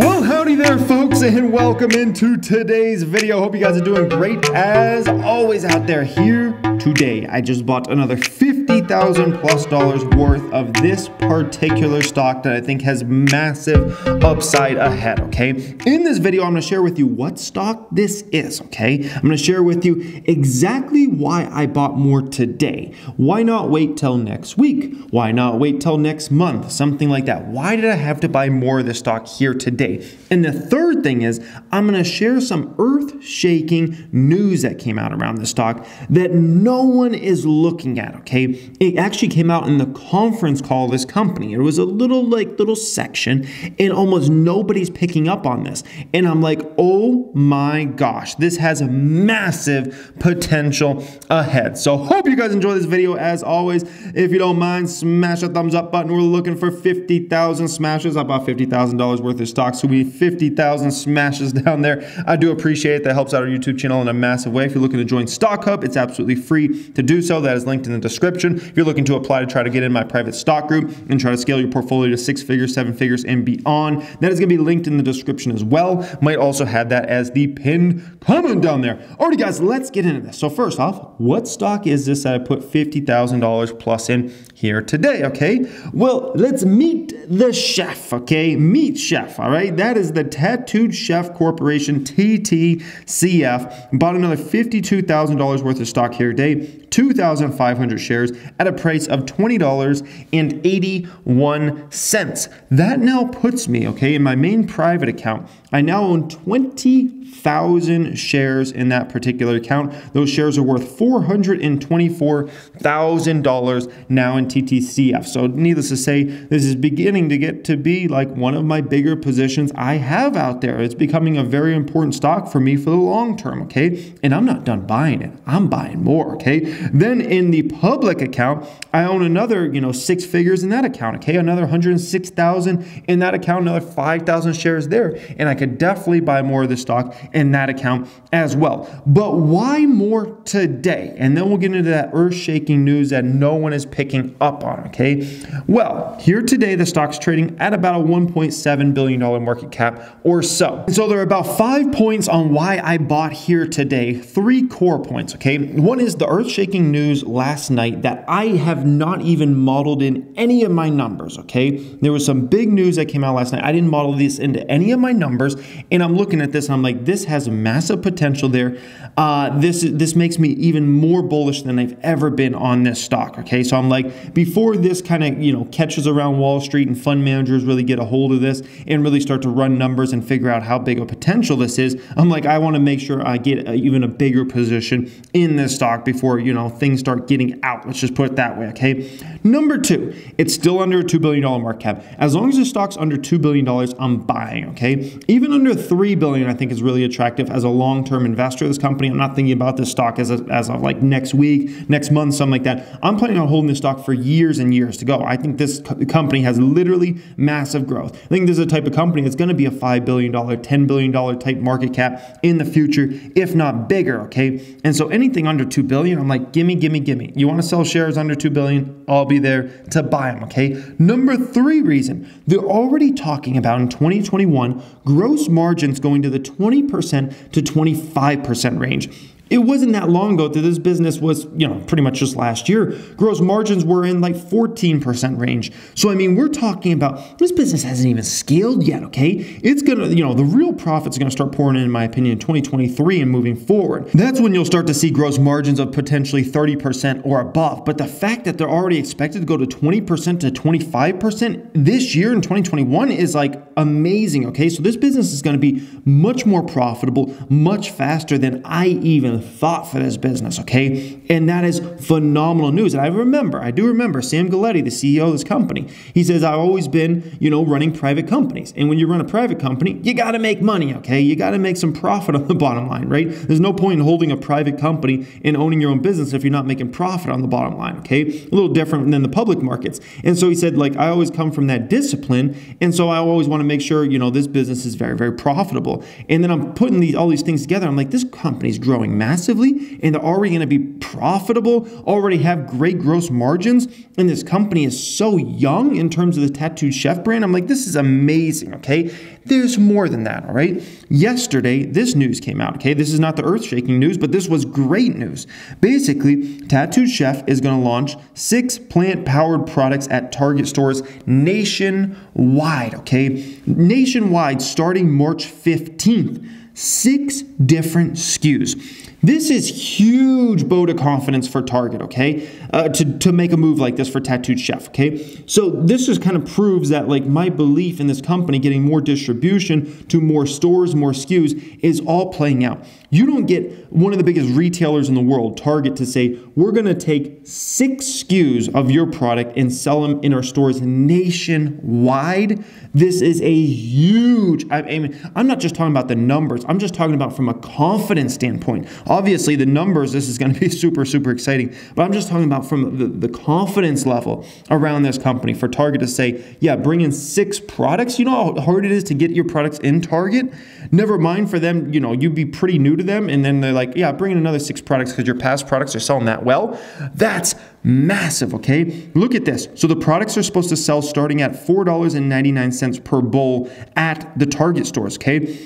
Well, howdy there, folks, and welcome into today's video. Hope you guys are doing great as always out there. Here today, I just bought another 50,000 plus dollars worth of this particular stock that I think has massive upside ahead, okay? In this video, I'm gonna share with you what stock this is, okay? I'm gonna share with you exactly why I bought more today. Why not wait till next week? Why not wait till next month? Something like that. Why did I have to buy more of this stock here today? And the third thing is, I'm going to share some earth shaking news that came out around this stock that no one is looking at, okay? It actually came out in the conference call of this company. It was a little, like, little section, and almost nobody's picking up on this. And I'm like, oh my gosh, this has a massive potential ahead. So, hope you guys enjoy this video. As always, if you don't mind, smash that thumbs up button. We're looking for 50,000 smashes, about $50,000 worth of stock so we need 50,000 smashes down there. I do appreciate it. That helps out our YouTube channel in a massive way. If you're looking to join Stock Hub, it's absolutely free to do so. That is linked in the description. If you're looking to apply to try to get in my private stock group and try to scale your portfolio to six figures, seven figures, and beyond, that is going to be linked in the description as well. Might also have that as the pinned comment down there. Alrighty, guys, let's get into this. So first off, what stock is this that I put $50,000 plus in here today, okay? Well, let's meet the chef, okay? Meet chef, all right? right? That is the Tattooed Chef Corporation, TTCF. Bought another $52,000 worth of stock here today, 2,500 shares at a price of $20.81. That now puts me, okay, in my main private account, I now own 20,000 shares in that particular account. Those shares are worth $424,000 now in TTCF. So, needless to say, this is beginning to get to be like one of my bigger positions I have out there. It's becoming a very important stock for me for the long term, okay? And I'm not done buying it. I'm buying more, okay? Then in the public account, I own another, you know, six figures in that account, okay? Another 106,000 in that account, another 5,000 shares there. And I could definitely buy more of the stock in that account as well. But why more today? And then we'll get into that earth-shaking news that no one is picking up on, okay? Well, here today, the stock's trading at about a $1.7 billion market cap or so. And so there are about five points on why I bought here today. Three core points, okay? One is the earth-shaking news last night that I have not even modeled in any of my numbers, okay? There was some big news that came out last night. I didn't model this into any of my numbers, and I'm looking at this and I'm like, this has massive potential there. Uh, this, this makes me even more bullish than I've ever been on this stock, okay? So I'm like, before this kind of, you know, catches around Wall Street and fund managers really get a hold of this and really start to run numbers and figure out how big a potential this is, I'm like, I want to make sure I get a, even a bigger position in this stock before, you know, things start getting out. Let's just put it that way, okay? Number two, it's still under a $2 billion market cap. As long as the stock's under $2 billion, I'm buying, okay? Even under 3 billion, I think is really attractive as a long-term investor this company. I'm not thinking about this stock as, a, as of like next week, next month, something like that. I'm planning on holding this stock for years and years to go. I think this co company has literally massive growth. I think this is a type of company that's going to be a $5 billion, $10 billion type market cap in the future, if not bigger, okay? And so anything under 2 billion, I'm like, gimme, gimme, gimme. You want to sell shares under 2 billion? I'll be there to buy them, okay? Number three reason, they're already talking about in 2021 gross margins going to the 20% to 25% range. It wasn't that long ago that this business was, you know, pretty much just last year. Gross margins were in like 14% range. So, I mean, we're talking about this business hasn't even scaled yet, okay? It's gonna, you know, the real profits are gonna start pouring in, in my opinion, in 2023 and moving forward. That's when you'll start to see gross margins of potentially 30% or above. But the fact that they're already expected to go to 20% to 25% this year in 2021 is like amazing, okay? So, this business is gonna be much more profitable, much faster than I even thought for this business, okay? And that is phenomenal news. And I remember, I do remember Sam Galletti, the CEO of this company. He says, I've always been, you know, running private companies. And when you run a private company, you got to make money, okay? You got to make some profit on the bottom line, right? There's no point in holding a private company and owning your own business if you're not making profit on the bottom line, okay? A little different than the public markets. And so he said, like, I always come from that discipline. And so I always want to make sure, you know, this business is very, very profitable. And then I'm putting these all these things together. I'm like, this company's growing massively massively and they're already going to be profitable, already have great gross margins, and this company is so young in terms of the Tattooed Chef brand. I'm like, this is amazing, okay? There's more than that, all right? Yesterday, this news came out, okay? This is not the earth shaking news, but this was great news. Basically, Tattooed Chef is going to launch six plant powered products at Target stores nationwide, okay? Nationwide starting March 15th. Six different SKUs. This is huge vote of confidence for Target, okay? Uh, to, to make a move like this for Tattooed Chef, okay? So this just kind of proves that like my belief in this company getting more distribution to more stores, more SKUs is all playing out. You don't get one of the biggest retailers in the world, Target, to say, we're gonna take six SKUs of your product and sell them in our stores nationwide. This is a huge, I mean, I'm not just talking about the numbers, I'm just talking about from a confidence standpoint. Obviously, the numbers, this is going to be super, super exciting. But I'm just talking about from the, the confidence level around this company for Target to say, yeah, bring in six products. You know how hard it is to get your products in Target? Never mind for them, you know, you'd be pretty new to them. And then they're like, yeah, bring in another six products because your past products are selling that well. That's massive, okay? Look at this. So the products are supposed to sell starting at $4.99 per bowl at the Target stores, okay?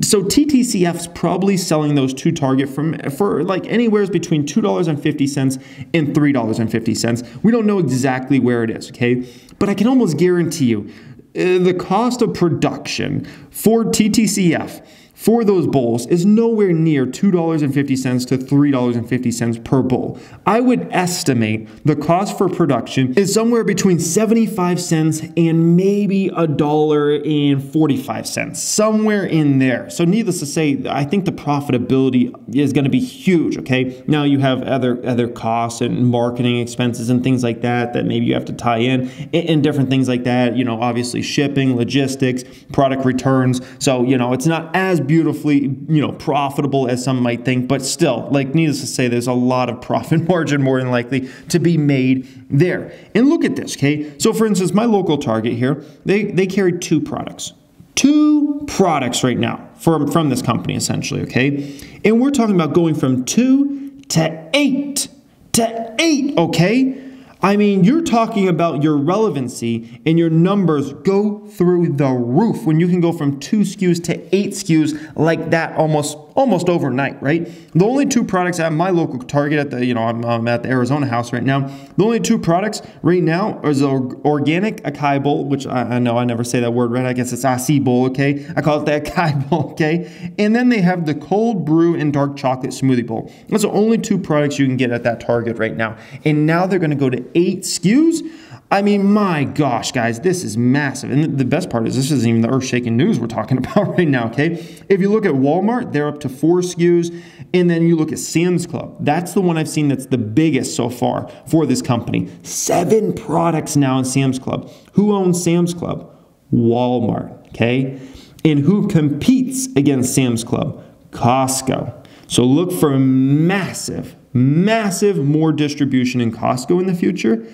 So TTCF's probably selling those two Target from for like anywhere between $2.50 and $3.50. We don't know exactly where it is, okay? But I can almost guarantee you uh, the cost of production for TTCF for those bowls is nowhere near $2.50 to $3.50 per bowl. I would estimate the cost for production is somewhere between 75 cents and maybe a dollar and 45 cents, somewhere in there. So needless to say, I think the profitability is going to be huge, okay? Now you have other other costs and marketing expenses and things like that that maybe you have to tie in and different things like that, you know, obviously shipping, logistics, product returns. So, you know, it's not as beautifully, you know, profitable as some might think, but still, like needless to say, there's a lot of profit margin more than likely to be made there. And look at this, okay? So for instance, my local Target here, they, they carry two products. Two products right now from, from this company, essentially, okay? And we're talking about going from two to eight to eight, okay? I mean, you're talking about your relevancy and your numbers go through the roof when you can go from two SKUs to eight SKUs like that almost almost overnight, right? The only two products at my local Target at the, you know, I'm, I'm at the Arizona house right now. The only two products right now is organic acai bowl, which I, I, know I never say that word right. I guess it's acai bowl, okay? I call it the acai bowl, okay? And then they have the cold brew and dark chocolate smoothie bowl. That's the only two products you can get at that Target right now. And now they're going to go to eight SKUs. I mean, my gosh, guys, this is massive. And the best part is this isn't even the earth-shaking news we're talking about right now, okay? If you look at Walmart, they're up to four SKUs. And then you look at Sam's Club. That's the one I've seen that's the biggest so far for this company. Seven products now in Sam's Club. Who owns Sam's Club? Walmart, okay? And who competes against Sam's Club? Costco. So look for massive massive more distribution in Costco in the future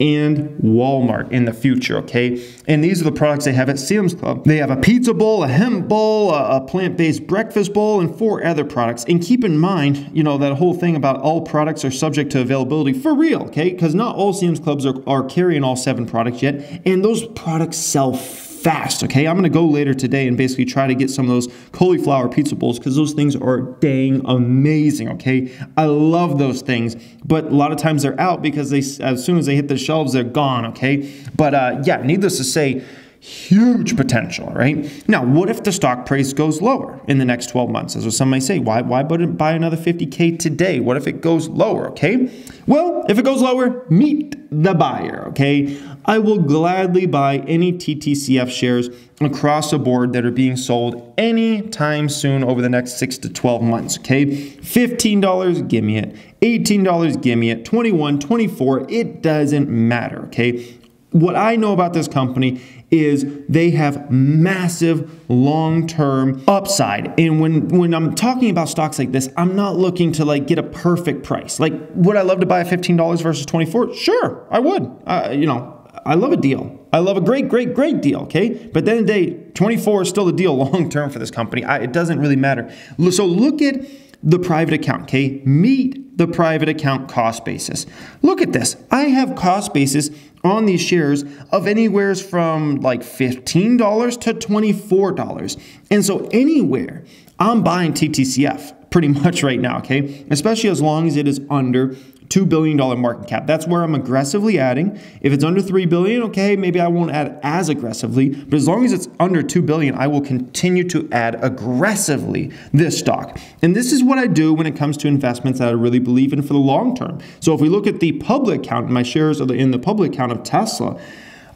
and Walmart in the future, okay? And these are the products they have at Sam's Club. They have a pizza bowl, a hemp bowl, a, a plant-based breakfast bowl, and four other products. And keep in mind, you know, that whole thing about all products are subject to availability for real, okay? Because not all Sam's Clubs are, are carrying all seven products yet, and those products sell fast, okay? I'm gonna go later today and basically try to get some of those cauliflower pizza bowls because those things are dang amazing, okay? I love those things, but a lot of times they're out because they, as soon as they hit the shelves, they're gone, okay? But uh, yeah, needless to say, huge potential, right? Now, what if the stock price goes lower in the next 12 months? As some might say, why, why buy another 50K today? What if it goes lower, okay? Well, if it goes lower, meet the buyer, okay? I will gladly buy any TTCF shares across the board that are being sold anytime soon over the next 6 to 12 months, okay? $15, give me it. $18, give me it. 21, 24, it doesn't matter, okay? What I know about this company is they have massive long-term upside. And when when I'm talking about stocks like this, I'm not looking to like get a perfect price. Like would I love to buy $15 versus 24? Sure, I would. Uh, you know, I love a deal. I love a great, great, great deal, okay? But then the day, 24 is still a deal long term for this company. I, it doesn't really matter. So look at the private account, okay? Meet the private account cost basis. Look at this. I have cost basis on these shares of anywhere from like $15 to $24. And so anywhere I'm buying TTCF pretty much right now, okay? Especially as long as it is under $2 billion market cap. That's where I'm aggressively adding. If it's under 3 billion, okay, maybe I won't add as aggressively, but as long as it's under 2 billion, I will continue to add aggressively this stock. And this is what I do when it comes to investments that I really believe in for the long term. So if we look at the public count, my shares are in the public count of Tesla,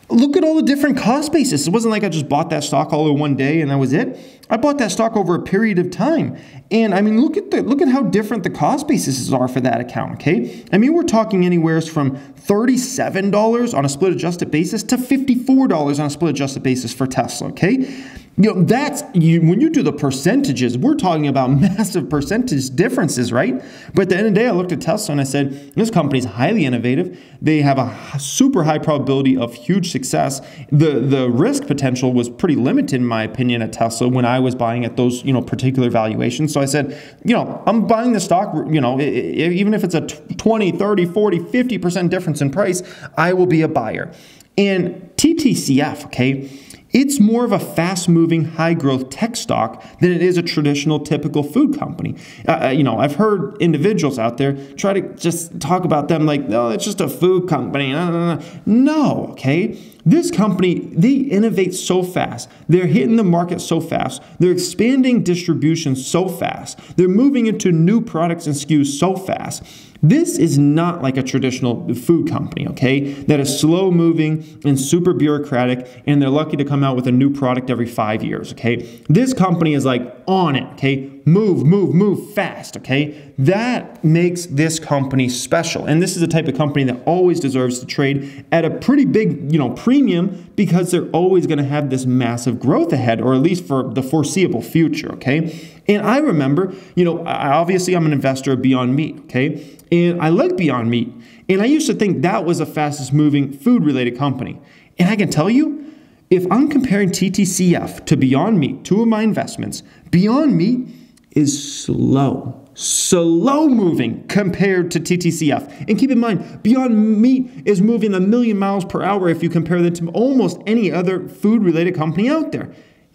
look at all the different cost bases. It wasn't like I just bought that stock all in one day and that was it. I bought that stock over a period of time. And I mean, look at the look at how different the cost bases are for that account, okay? I mean, we're talking anywhere from $37 on a split adjusted basis to $54 on a split adjusted basis for Tesla, okay? You know, that's you, when you do the percentages, we're talking about massive percentage differences, right? But at the end of the day, I looked at Tesla and I said, this company is highly innovative. They have a super high probability of huge success. The the risk potential was pretty limited, in my opinion, at Tesla when I was buying at those you know particular valuations. So I said, you know, I'm buying the stock, you know, even if it's a 20, 30, 40, 50% difference in price, I will be a buyer. And TTCF, okay, it's more of a fast moving, high growth tech stock than it is a traditional, typical food company. Uh, uh, you know, I've heard individuals out there try to just talk about them like, oh, it's just a food company. No, no, no. no okay? This company, they innovate so fast. They're hitting the market so fast. They're expanding distribution so fast. They're moving into new products and SKUs so fast. This is not like a traditional food company, okay, that is slow moving and super bureaucratic, and they're lucky to come out with a new product every five years, okay? This company is like on it, okay? Move, move, move fast, okay? That makes this company special. And this is the type of company that always deserves to trade at a pretty big, you know, premium because they're always going to have this massive growth ahead, or at least for the foreseeable future, okay? And I remember, you know, obviously I'm an investor of Beyond Meat, okay? And I like Beyond Meat. And I used to think that was the fastest moving food related company. And I can tell you, if I'm comparing TTCF to Beyond Meat, two of my investments, Beyond Meat is slow, slow moving compared to TTCF. And keep in mind, Beyond Meat is moving a million miles per hour if you compare that to almost any other food related company out there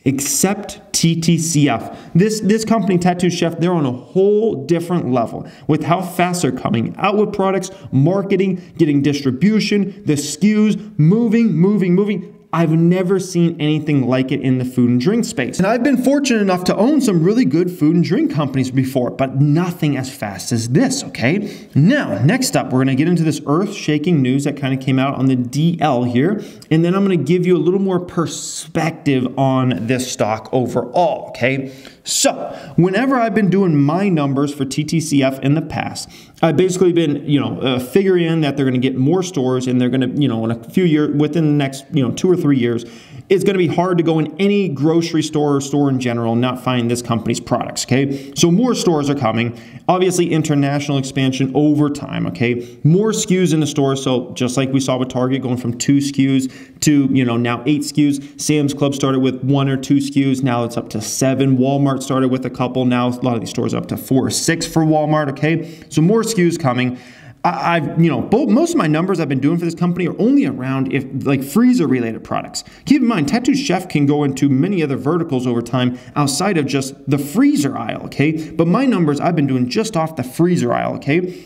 except TTCF. This, this company, Tattoo Chef, they're on a whole different level with how fast they're coming out with products, marketing, getting distribution, the SKUs, moving, moving, moving. I've never seen anything like it in the food and drink space. And I've been fortunate enough to own some really good food and drink companies before, but nothing as fast as this, okay? Now, next up, we're gonna get into this earth shaking news that kind of came out on the DL here, and then I'm gonna give you a little more perspective on this stock overall, okay? So, whenever I've been doing my numbers for TTCF in the past, I've basically been, you know, uh, figuring that they're to get more stores and they're to, you know, in a few years, within the next, you know, two or three years, it's going to be hard to go in any grocery store or store in general and not find this company's products, okay? So more stores are coming. Obviously, international expansion over time, okay? More SKUs in the store. So just like we saw with Target going from two SKUs to, you know, now eight SKUs. Sam's Club started with one or two SKUs. Now it's up to seven. Walmart started with a couple. Now a lot of these stores up to four or six for Walmart, okay? So more SKUs coming. I, have you know, both, most of my numbers I've been doing for this company are only around if like freezer related products. Keep in mind, Tattoo Chef can go into many other verticals over time outside of just the freezer aisle, okay? But my numbers I've been doing just off the freezer aisle, okay?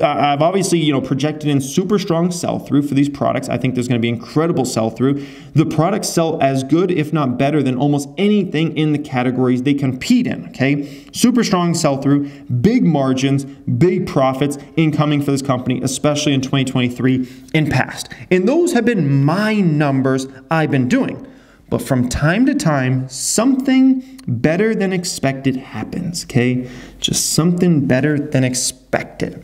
Uh, I've obviously, you know, projected in super strong sell-through for these products. I think there's going to be incredible sell-through. The products sell as good, if not better, than almost anything in the categories they compete in. Okay, super strong sell-through, big margins, big profits incoming for this company, especially in 2023 and past. And those have been my numbers I've been doing. But from time to time, something better than expected happens, okay? Just something better than expected.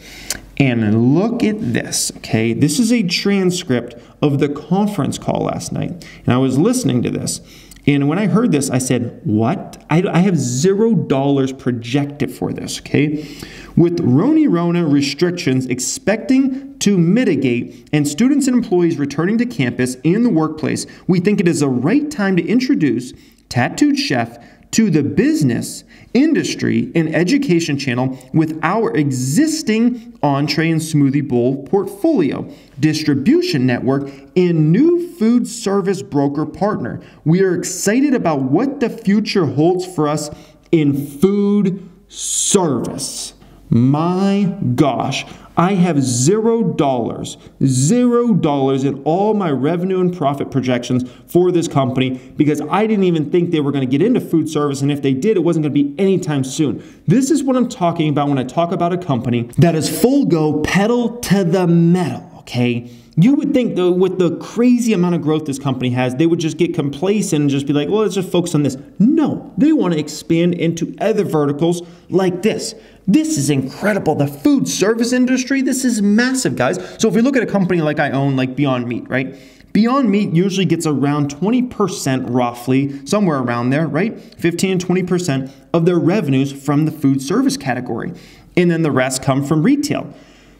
And look at this, okay? This is a transcript of the conference call last night. And I was listening to this. And when I heard this, I said, What? I, I have zero dollars projected for this, okay? With Roni Rona restrictions expecting to mitigate and students and employees returning to campus and the workplace, we think it is the right time to introduce Tattooed Chef to the business, industry, and education channel with our existing entree and smoothie bowl portfolio, distribution network, and new food service broker partner. We are excited about what the future holds for us in food service. My gosh, I have zero dollars, zero dollars in all my revenue and profit projections for this company because I didn't even think they were going to get into food service. And if they did, it wasn't going to be anytime soon. This is what I'm talking about when I talk about a company that is full go pedal to the metal, okay? You would think though, with the crazy amount of growth this company has, they would just get complacent and just be like, well, let's just focus on this. No, they want to expand into other verticals like this. This is incredible. The food service industry, this is massive, guys. So if we look at a company like I own, like Beyond Meat, right? Beyond Meat usually gets around 20% roughly, somewhere around there, right? 15 20% of their revenues from the food service category. And then the rest come from retail.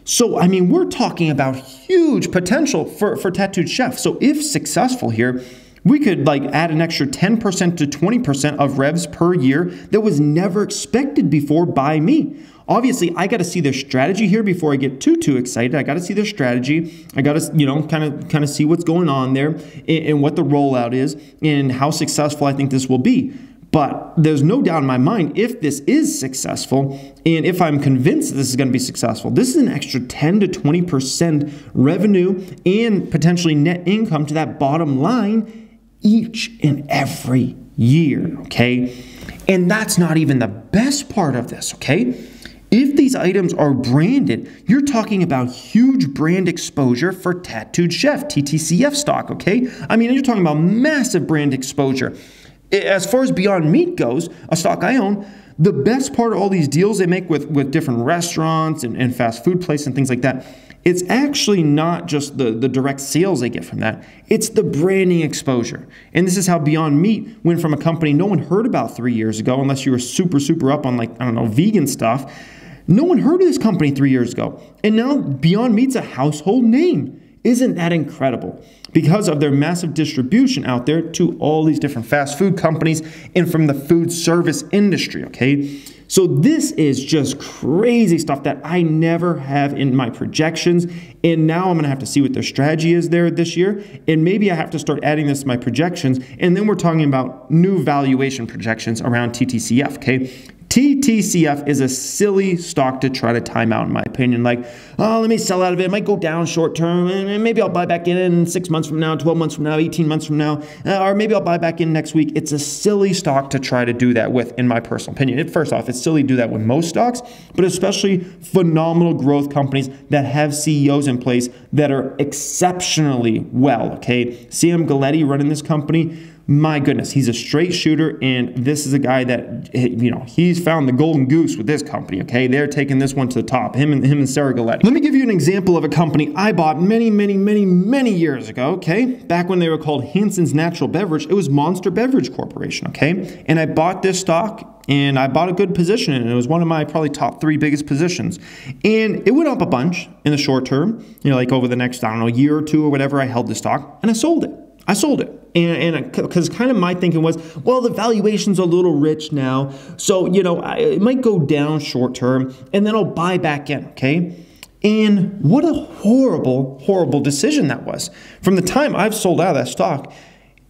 So, I mean, we're talking about huge potential for, for Tattooed Chef. So, if successful here, we could like add an extra 10% to 20% of revs per year that was never expected before by me. Obviously, I got to see their strategy here before I get too too excited. I got to see their strategy. I got to you know kind of kind of see what's going on there and, and what the rollout is and how successful I think this will be. But there's no doubt in my mind if this is successful and if I'm convinced this is going to be successful, this is an extra 10 to 20% revenue and potentially net income to that bottom line each and every year, okay? And that's not even the best part of this, okay? If these items are branded, you're talking about huge brand exposure for Tattooed Chef, TTCF stock, okay? I mean, you're talking about massive brand exposure as far as Beyond Meat goes, a stock I own, the best part of all these deals they make with, with different restaurants and, and fast food places and things like that, it's actually not just the, the direct sales they get from that, it's the branding exposure. And this is how Beyond Meat went from a company no one heard about three years ago, unless you were super, super up on, like, I don't know, vegan stuff. No one heard of this company three years ago. And now Beyond Meat's a household name. Isn't that incredible? Because of their massive distribution out there to all these different fast food companies and from the food service industry, okay? So this is just crazy stuff that I never have in my projections. And now I'm going to have to see what their strategy is there this year. And maybe I have to start adding this to my projections. And then we're talking about new valuation projections around TTCF, okay? TTCF is a silly stock to try to time out, in my opinion. Like, oh, let me sell out of it. It might go down short term, and maybe I'll buy back in in six months from now, 12 months from now, 18 months from now, uh, or maybe I'll buy back in next week. It's a silly stock to try to do that with, in my personal opinion. First off, it's silly to do that with most stocks, but especially phenomenal growth companies that have CEOs in place that are exceptionally well. Okay, Sam Galletti running this company my goodness, he's a straight shooter, and this is a guy that eh, you know he's found the golden goose with this company. Okay, they're taking this one to the top. Him and him and Sarah Galletti. Let me give you an example of a company I bought many, many, many, many years ago. Okay, back when they were called Hansen's Natural Beverage, it was Monster Beverage Corporation. Okay, and I bought this stock and I bought a good position and it. was one of my probably top three biggest positions. And it went up a bunch in the short term, you know, like over the next, I don't know, year or two or whatever, I held the stock and I sold it. I sold it. And because kind of my thinking was, well, the valuation's a little rich now. So, you know, I, it might go down short term and then I'll buy back in, okay? And what a horrible, horrible decision that was. From the time I've sold out of that stock,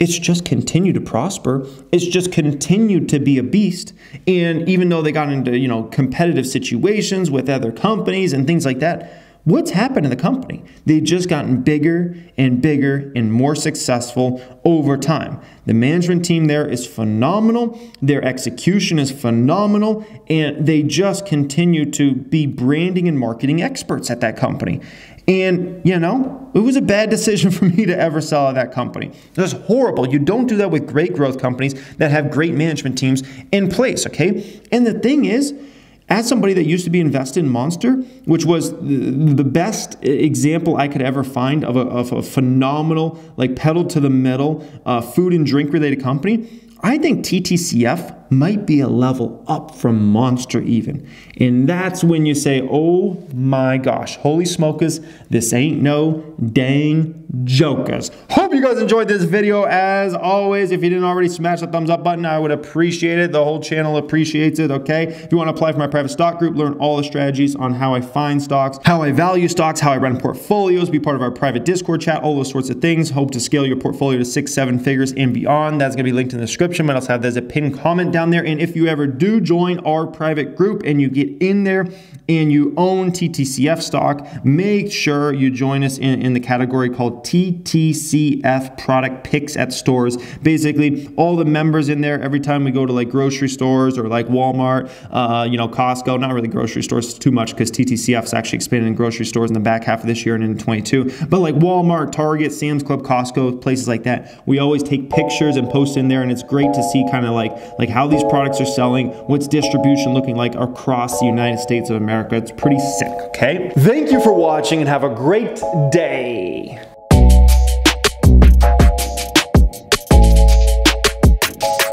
it's just continued to prosper. It's just continued to be a beast. And even though they got into, you know, competitive situations with other companies and things like that, What's happened to the company? They've just gotten bigger and bigger and more successful over time. The management team there is phenomenal, their execution is phenomenal, and they just continue to be branding and marketing experts at that company. And, you know, it was a bad decision for me to ever sell that company. That's horrible. You don't do that with great growth companies that have great management teams in place, okay? And the thing is, as somebody that used to be invested in Monster, which was the best example I could ever find of a, of a phenomenal, like pedal to the metal uh, food and drink related company, I think TTCF might be a level up from Monster even. And that's when you say, oh my gosh, holy smokers, this ain't no dang jokers. Hope you guys enjoyed this video. As always, if you didn't already smash the thumbs up button, I would appreciate it. The whole channel appreciates it, okay? If you want to apply for my private stock group, learn all the strategies on how I find stocks, how I value stocks, how I run portfolios, be part of our private Discord chat, all those sorts of things. Hope to scale your portfolio to six, seven figures and beyond. That's to be linked in the description, but also have there's a pinned comment down there. And if you ever do join our private group and you get in there and you own TTCF stock, make sure you join us in, in the category called TTCF product picks at stores. Basically, all the members in there, every time we go to like grocery stores or like Walmart, uh, you know, Costco, not really grocery stores too much because TTCF is actually expanding in grocery stores in the back half of this year and in 22. But like Walmart, Target, Sam's Club, Costco, places like that, we always take pictures and post in there, and it's great to see kind of like like how these products are selling, what's distribution looking like across the United States of America. It's pretty sick, okay? Thank you for watching and have a great day.